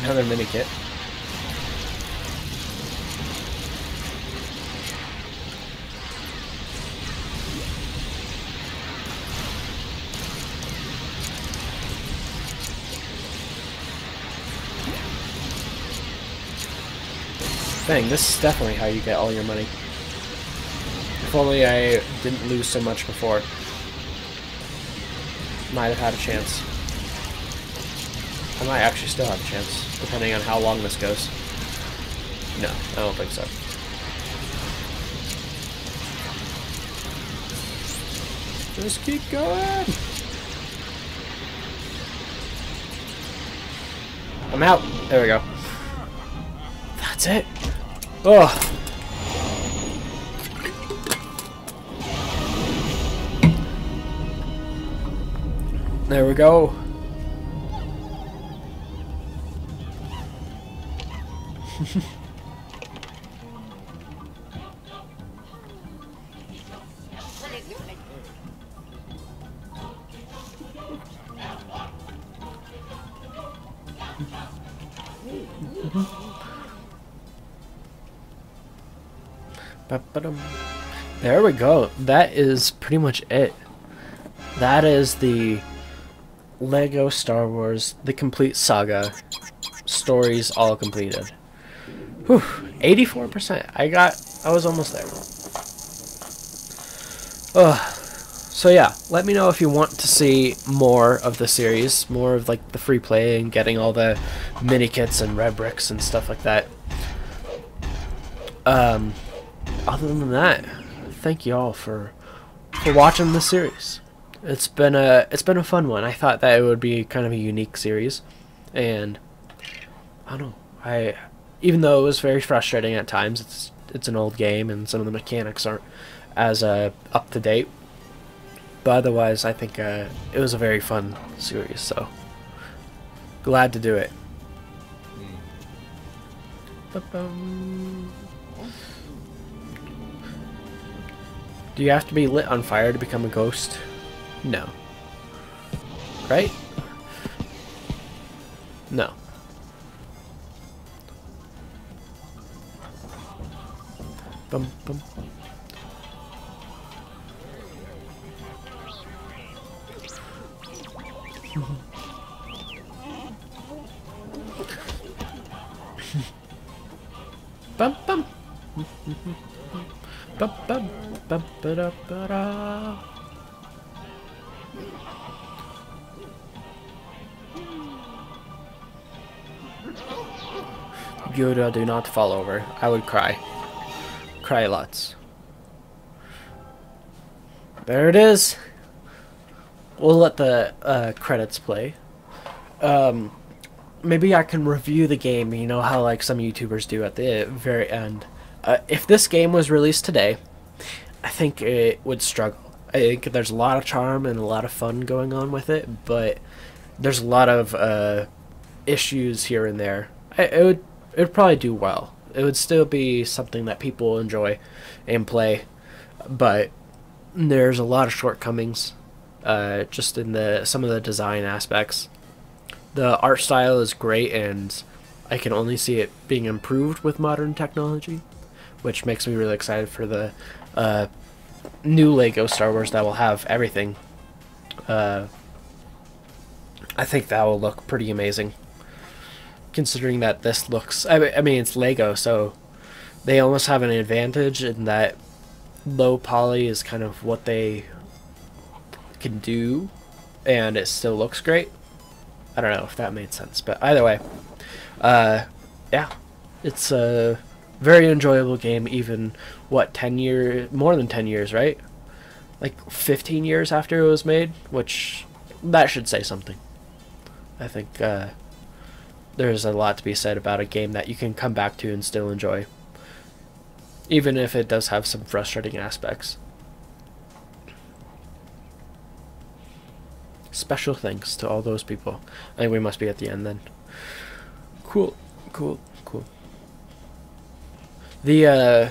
[SPEAKER 1] Another mini kit. Dang, this is definitely how you get all your money. If only I didn't lose so much before. Might have had a chance. I might actually still have a chance, depending on how long this goes. No, I don't think so. Just keep going! I'm out! There we go. That's it! Oh. There we go. There we go. That is pretty much it. That is the Lego Star Wars The Complete Saga stories all completed. Whew, 84%. I got, I was almost there. Ugh. So yeah, let me know if you want to see more of the series, more of like the free play and getting all the mini kits and red bricks and stuff like that. Um, other than that, thank you all for for watching the series. It's been a it's been a fun one. I thought that it would be kind of a unique series, and I don't know. I even though it was very frustrating at times, it's it's an old game and some of the mechanics aren't as uh, up to date but otherwise, I think uh, it was a very fun series, so glad to do it. Do you have to be lit on fire to become a ghost? No. Right? No. Bum, bum. bum bum. bum bum bum ba da ba da. Yoda, do not fall over. I would cry. Cry lots. There it is we'll let the uh, credits play. Um, maybe I can review the game. You know how like some YouTubers do at the very end. Uh, if this game was released today, I think it would struggle. I think there's a lot of charm and a lot of fun going on with it, but there's a lot of uh, issues here and there. I, it would it would probably do well. It would still be something that people enjoy and play, but there's a lot of shortcomings uh, just in the some of the design aspects. The art style is great, and I can only see it being improved with modern technology, which makes me really excited for the new Lego Star Wars that will have everything. Uh, I think that will look pretty amazing, considering that this looks. I, I mean, it's Lego, so they almost have an advantage in that low poly is kind of what they can do and it still looks great. I don't know if that made sense, but either way, uh, yeah, it's a very enjoyable game. Even what ten years, more than ten years, right? Like fifteen years after it was made, which that should say something. I think uh, there's a lot to be said about a game that you can come back to and still enjoy, even if it does have some frustrating aspects. Special thanks to all those people. I think we must be at the end then. Cool, cool, cool. The uh,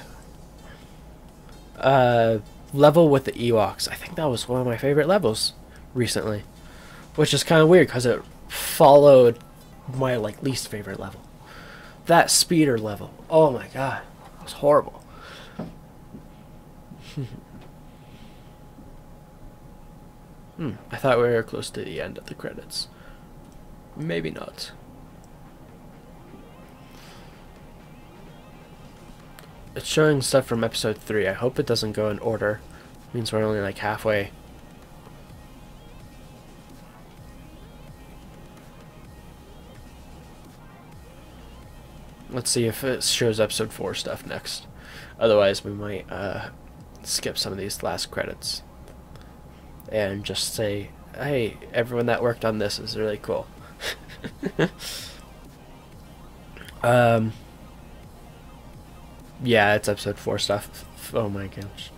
[SPEAKER 1] uh, level with the Ewoks, I think that was one of my favorite levels recently. Which is kind of weird because it followed my like least favorite level. That speeder level. Oh my god. It was horrible. Hmm, I thought we were close to the end of the credits. Maybe not. It's showing stuff from episode 3. I hope it doesn't go in order. It means we're only like halfway. Let's see if it shows episode 4 stuff next. Otherwise, we might uh, skip some of these last credits and just say, hey, everyone that worked on this is really cool. um, yeah, it's episode 4 stuff. Oh my gosh.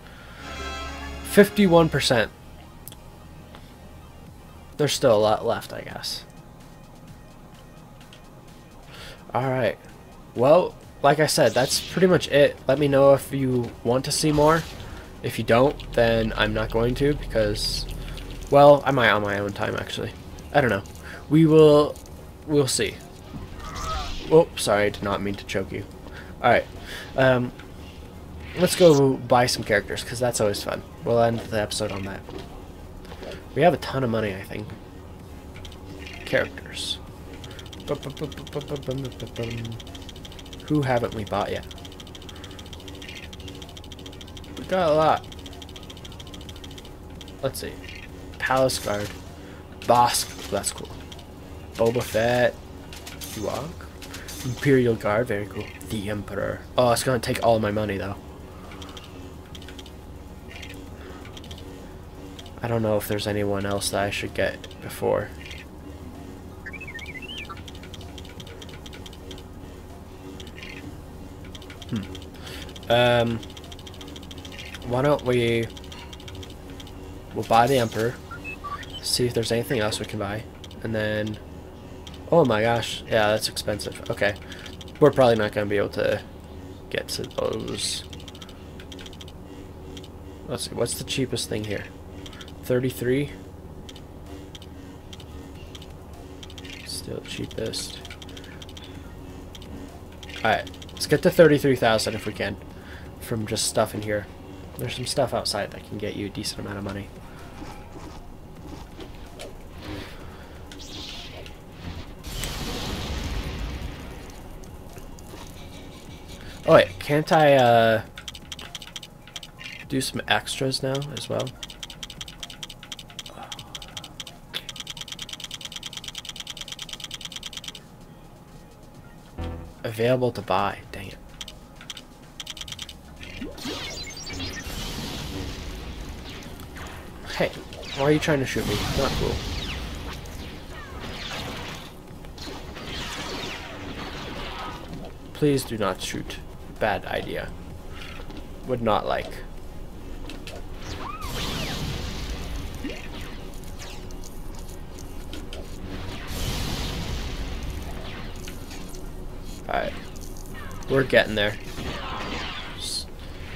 [SPEAKER 1] 51%. There's still a lot left, I guess. Alright. Well, like I said, that's pretty much it. Let me know if you want to see more. If you don't, then I'm not going to because, well, I might on my own time actually. I don't know. We will, we'll see. Oh, sorry, I did not mean to choke you. Alright, um, let's go buy some characters because that's always fun. We'll end the episode on that. We have a ton of money, I think. characters. Who haven't we bought yet? We got a lot. Let's see. Palace Guard. Bossk. That's cool. Boba Fett. Ewok. Imperial Guard. Very cool. The Emperor. Oh, it's gonna take all my money though. I don't know if there's anyone else that I should get before. Hmm. Um, why don't we... We'll buy the Emperor. See if there's anything else we can buy. And then... Oh my gosh. Yeah, that's expensive. Okay. We're probably not going to be able to get to those. Let's see. What's the cheapest thing here? 33 still cheapest alright let's get to 33,000 if we can from just stuff in here there's some stuff outside that can get you a decent amount of money Oh wait, can't I uh, do some extras now as well? available to buy. Dang it. Hey, why are you trying to shoot me? Not cool. Please do not shoot. Bad idea. Would not like. Alright. We're getting there.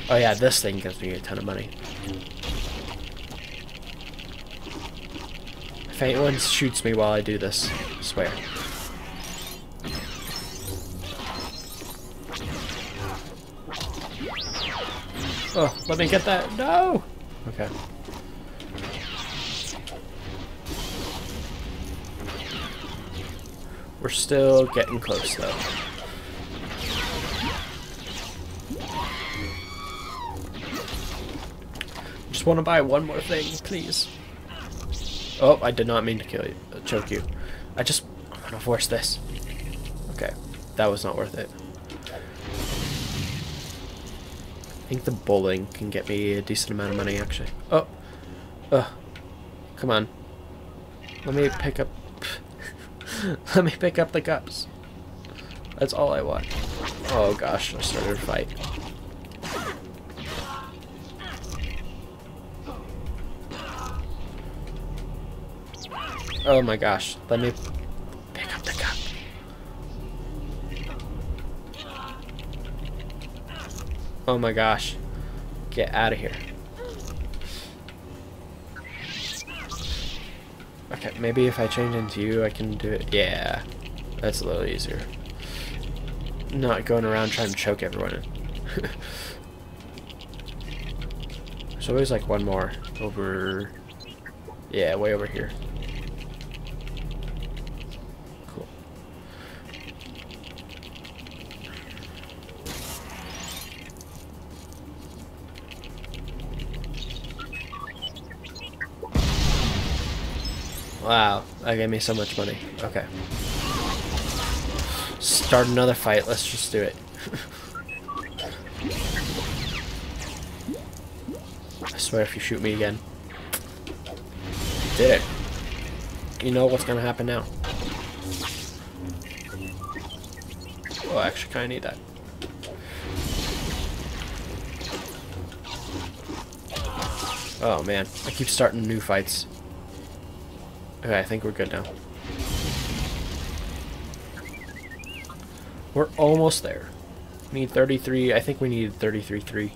[SPEAKER 1] Oh yeah, this thing gives me a ton of money. If anyone shoots me while I do this, I swear. Oh, let me get that. No! Okay. We're still getting close though. Just want to buy one more thing, please. Oh, I did not mean to kill you, uh, choke you. I just want to force this. Okay, that was not worth it. I think the bowling can get me a decent amount of money, actually. Oh, uh, come on. Let me pick up. Let me pick up the cups. That's all I want. Oh gosh, I started a fight. Oh my gosh. Let me Oh my gosh. Get out of here. Okay, maybe if I change into you, I can do it. Yeah, that's a little easier. Not going around trying to choke everyone. There's always like one more over... Yeah, way over here. Wow, that gave me so much money. Okay. Start another fight. Let's just do it. I swear if you shoot me again. Did it. You know what's gonna happen now. Oh, I actually kinda need that. Oh man, I keep starting new fights. Okay, I think we're good now. We're almost there. We need 33. I think we needed 33.3.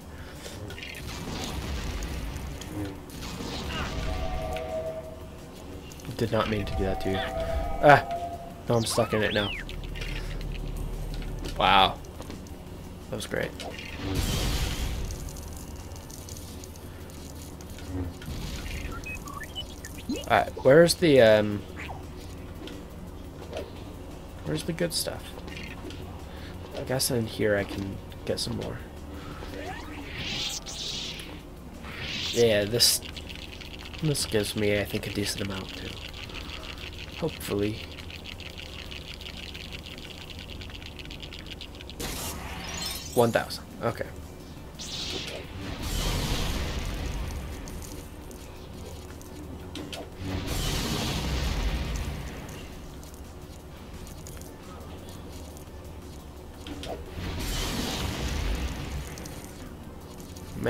[SPEAKER 1] Did not mean to do that to you. Ah! No, I'm stuck in it now. Wow. That was great. Alright, where's the, um... Where's the good stuff? I guess in here I can get some more. Yeah, this this gives me, I think, a decent amount too. Hopefully. One thousand. Okay.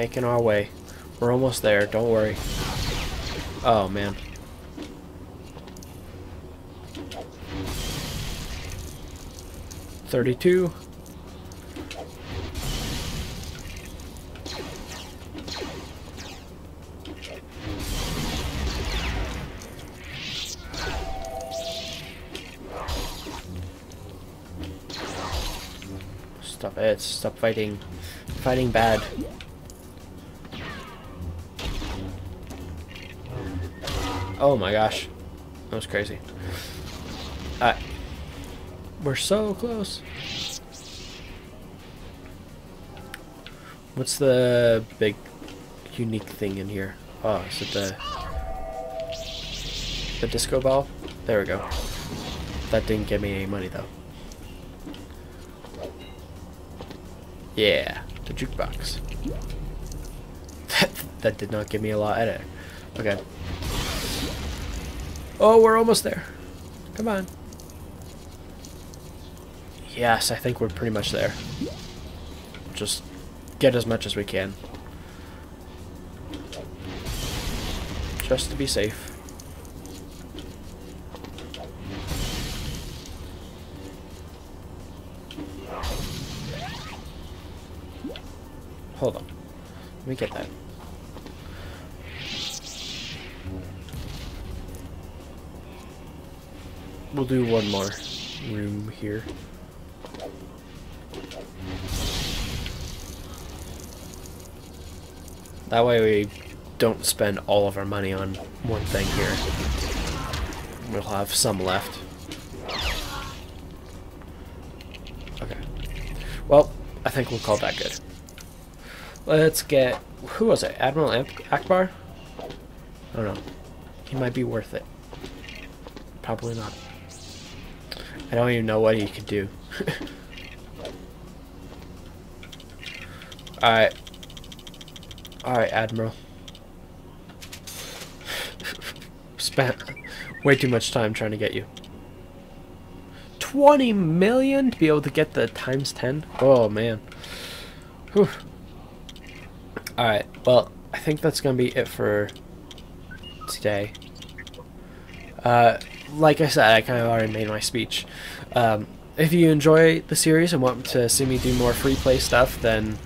[SPEAKER 1] Making our way. We're almost there, don't worry. Oh, man. Thirty-two. Stop it. Stop fighting. Fighting bad. Oh my gosh. That was crazy. Uh, we're so close. What's the big unique thing in here? Oh, is it the the disco ball? There we go. That didn't give me any money though. Yeah, the jukebox. that, that did not give me a lot either. Okay. Oh, we're almost there. Come on. Yes, I think we're pretty much there. Just get as much as we can. Just to be safe. Hold on. Let me get that. We'll do one more room here. That way we don't spend all of our money on one thing here. We'll have some left. Okay. Well, I think we'll call that good. Let's get... Who was it? Admiral Ackbar? I don't know. He might be worth it. Probably not. I don't even know what he could do. Alright. Alright, Admiral. Spent way too much time trying to get you. 20 million to be able to get the times 10? Oh, man. Alright, well, I think that's going to be it for today. Uh, like I said, I kind of already made my speech. Um, if you enjoy the series and want to see me do more free play stuff, then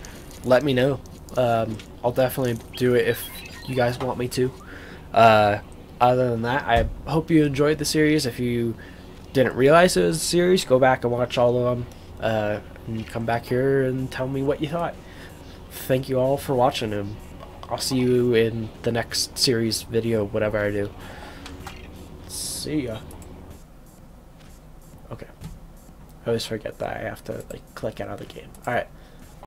[SPEAKER 1] let me know. Um, I'll definitely do it if you guys want me to. Uh, other than that, I hope you enjoyed the series. If you didn't realize it was a series, go back and watch all of them. Uh, and come back here and tell me what you thought. Thank you all for watching, and I'll see you in the next series video, whatever I do. See ya. Okay. I always forget that I have to like click out of the game. Alright.